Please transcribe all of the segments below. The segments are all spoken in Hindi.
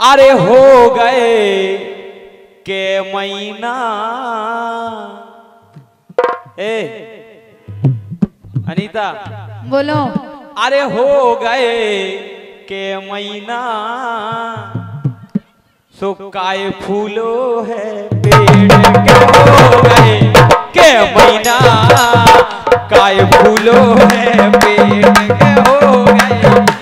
अरे हो गए के महीना। ए अनीता। बोलो। अरे हो गए के महीना। सुखाए फूलो है पेड़ के हो गए के महीना। काय फूलो है पेड़ के हो गए।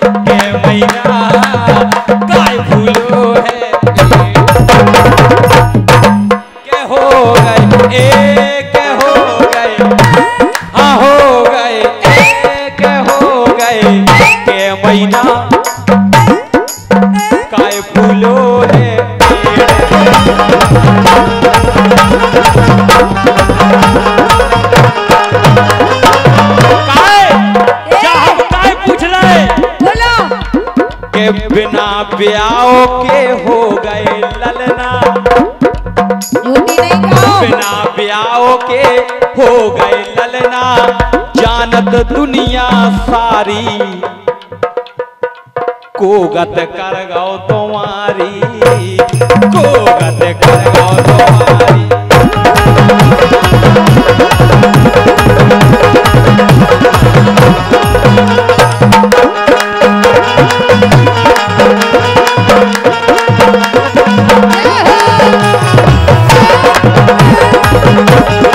बिना ब्याह के हो गए ललना। जानत दुनिया सारी। कोगत कर गौ तुम्हारी। कोगत कर गौ तुम्हारी।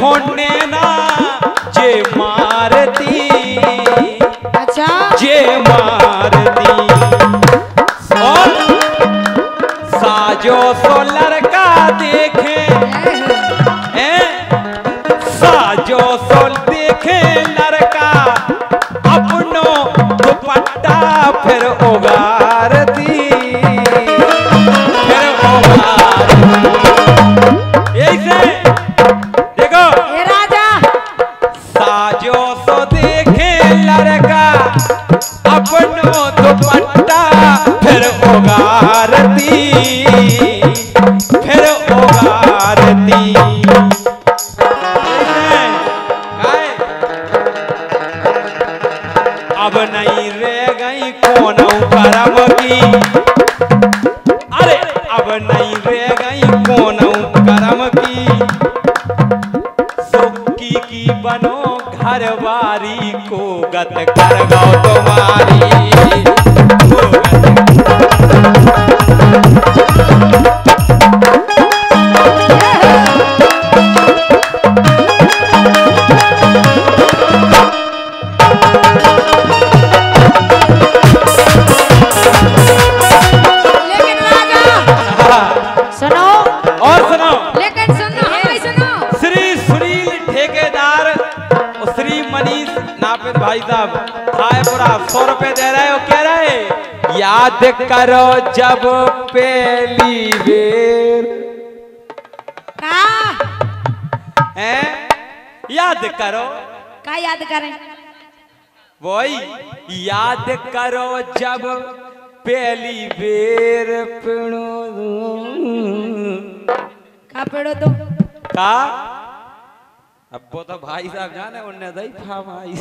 कैयक बनो बारी को गत कर गौ तुम्हारी। नापित भाई साहब सौ रुपए दे रहे हो कह रहे याद करो जब पहली बेर। का हैं? याद करो। का याद करें वही याद करो जब पहली बेर पिणो का पेड़ो तुम का अब वो तो भाई साहब जाने उनने दई था भाई।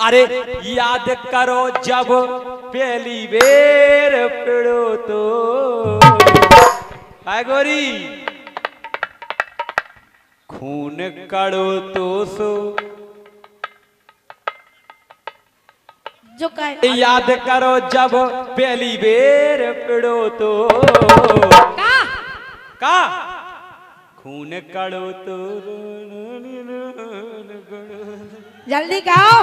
अरे याद करो जब पहली बेर पिड़ो तो। गोरी। खून कड़ो तो सो। जो याद करो जब पहली बेर पिड़ो तो। का? का? खून कड़ो तो। जल्दी कहो।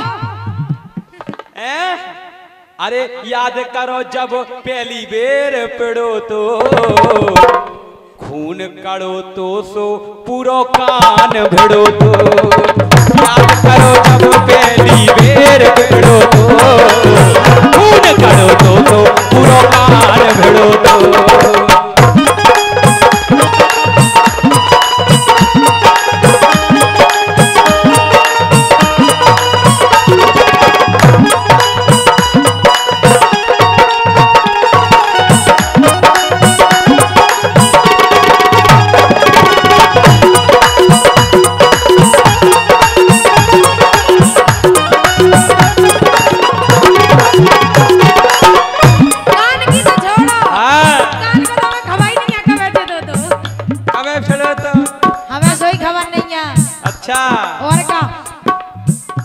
अरे याद करो जब पहली बेर पड़ो तो खून करो तो सो पूरो कान भड़ो तो। याद करो जब पहली बेर पड़ो तो खून करो तो सो पूरो कान भड़ो तो।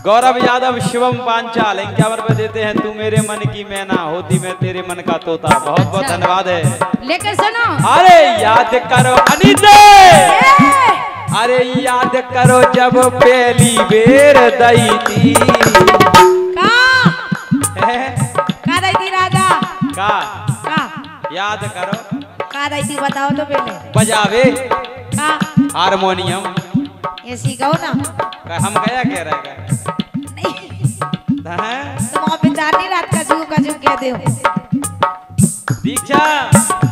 गौरव यादव शिवम पांचाल इक्यावन रुपए देते हैं? तू मेरे मन की मैना होती मैं तेरे मन का तोता। बहुत बहुत। धन्यवाद है। लेकर सुनो। अरे याद करो अनिते! अरे याद करो जब पहली बेर दई थी। का का दी थी राजा का का याद करो। का दी थी बताओ तो पहले। बजावे। का हारमोनियम। ये सीखाओ ना। हम गया कह रहे हैं हैं? रात का जू का जू हो। दीक्षा।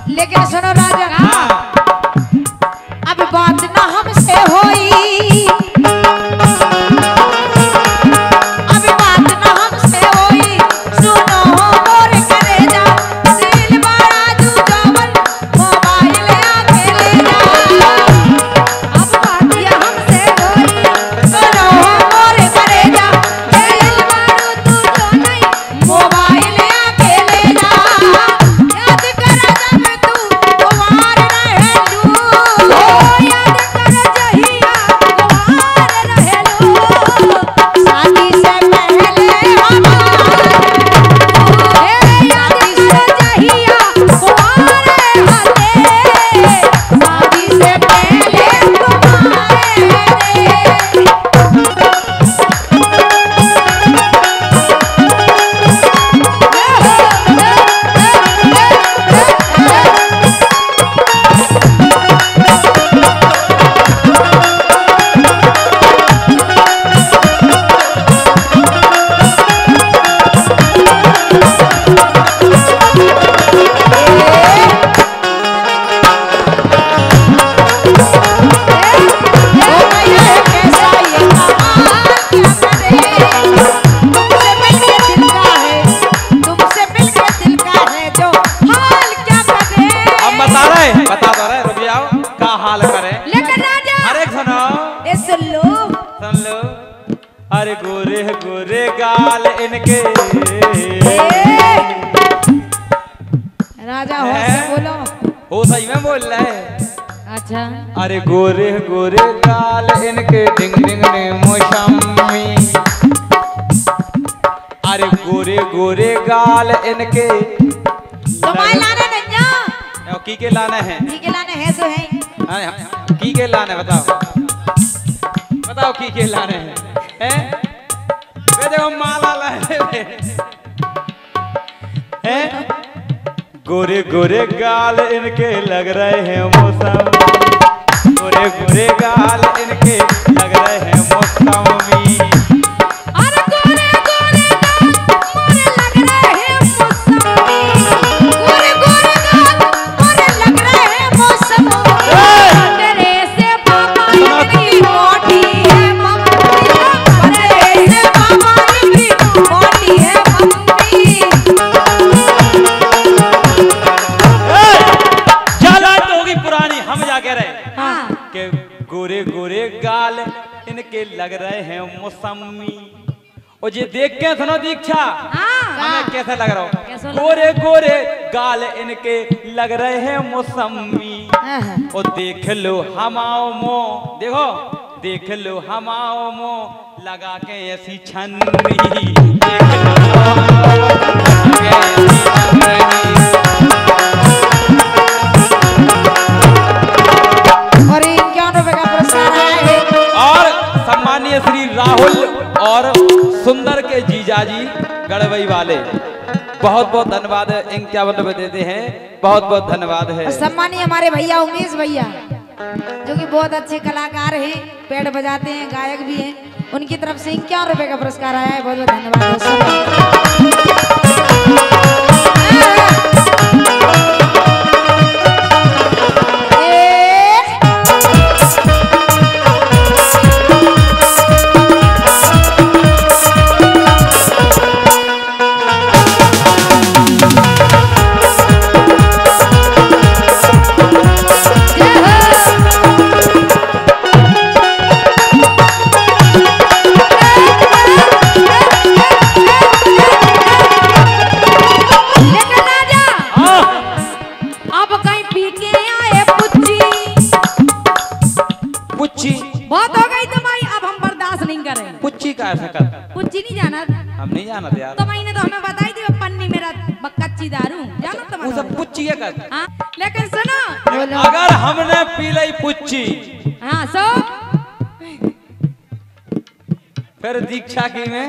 लेकिन सुनो राजा हाँ। अब बात ना गोरे गाल इनके। राजा हो बोलो। हो सही में बोल रहे हैं। अच्छा। अरे गोरे गोरे गाल इनके। डिंग डिंग ने मौसमी अरे गोरे गोरे गाल इनके। तुम्हारे लाने नन्या और की के लाने हैं? ठीक है लाने है सो है। हाँ, हाँ, की के लाने बताओ। बताओ की के लाने हैं। हैं? वे देखो माला लाए हैं? गोरे गोरे गाल इनके लग रहे हैं मौसम। गोरे गोरे गाल इनके लग रहे हैं मौसमी लग रहे हैं मौसमी। और ये देख के सुनो दीक्षा। हमें कैसे लग रहा हो? लग गोरे गोरे गाल इनके लग रहे हैं मौसमी। हाँ और देख लो हमाओ मो। देखो देख लो हमाओ मो। लगा के ऐसी छन्नी। जीजाजी गड़बई वाले। बहुत बहुत धन्यवाद इक्यावन रुपए देते हैं। बहुत बहुत धन्यवाद है। सम्मानी हमारे भैया उमेश भैया, जो कि बहुत अच्छे कलाकार हैं, पेड़ बजाते हैं, गायक भी हैं। उनकी तरफ़ से इक्यावन रुपए का पुरस्कार आया है। बहुत बहुत धन्यवाद। काहे से कर। कुछ नहीं जाना। हम नहीं जानत तो यार। तो मैंने तो हमें बताई थी पन्नी मेरा कच्ची दारू। जानो अच्छा, तुम वो सब पुच्ची है कर। हाँ लेकिन सुनो। अगर हमने पी ली पुच्ची। हाँ सो। फिर दीक्षा की में।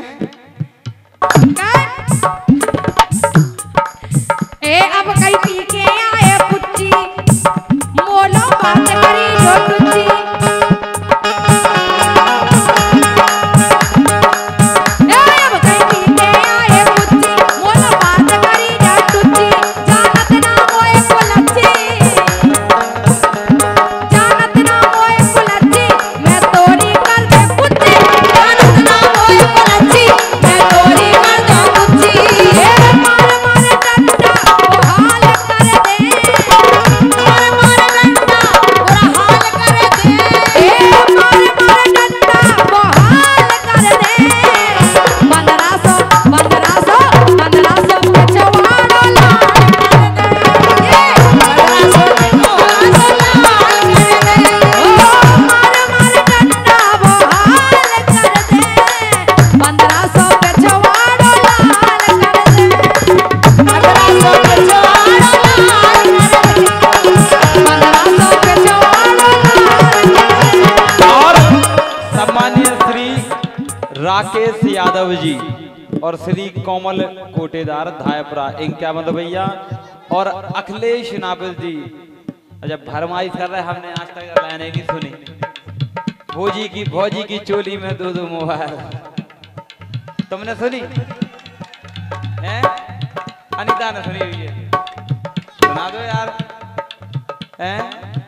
ए अब कई पी के आए पुच्ची। मोलो बात करी जो तू यादव जी और श्री कोमल कोटेदार धायपुरा, इनका मतलब भैया? और अखिलेश नाबिल जी। अच्छा भरमाइश कर रहे हमने, आज तक मैंने की सुनी। भोजी की भोजी की चोली में दो दो मोबाइल। तुमने सुनी? है? अनिता ने सुनी हुई है। सुना दो यार। हैं?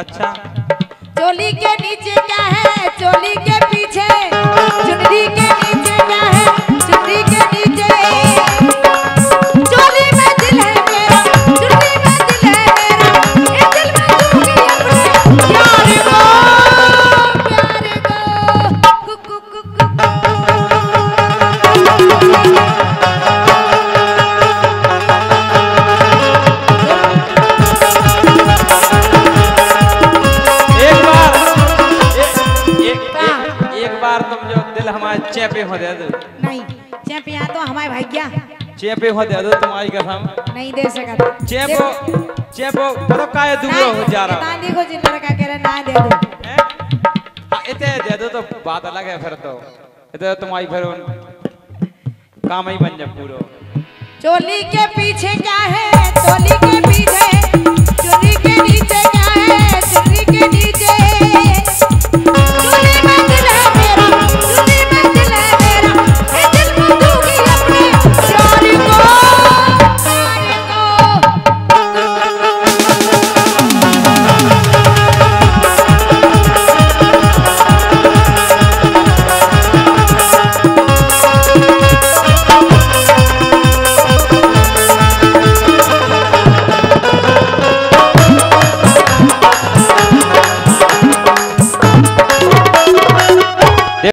अच्छा। चोली के नीचे क्या है? चोली के पीछे। चुनरी के नहीं चैंपियन तो हमारे भैया चेपे हो दे दो तुम्हारी कसम। नहीं दे सकता। चेपो चेपो पतो काय दूरो हो जा रहा। तानी को जिन लड़का कह रहा ना दे दो। हैं? हाँ, इतने दे दो तो बात अलग है फिर तो। इतने तुम्हारी फिर उन- काम ही बन जाए पूरा। चोली के पीछे क्या है? चोली के पीछे चोली के नीचे क्या है? चोली के नीचे।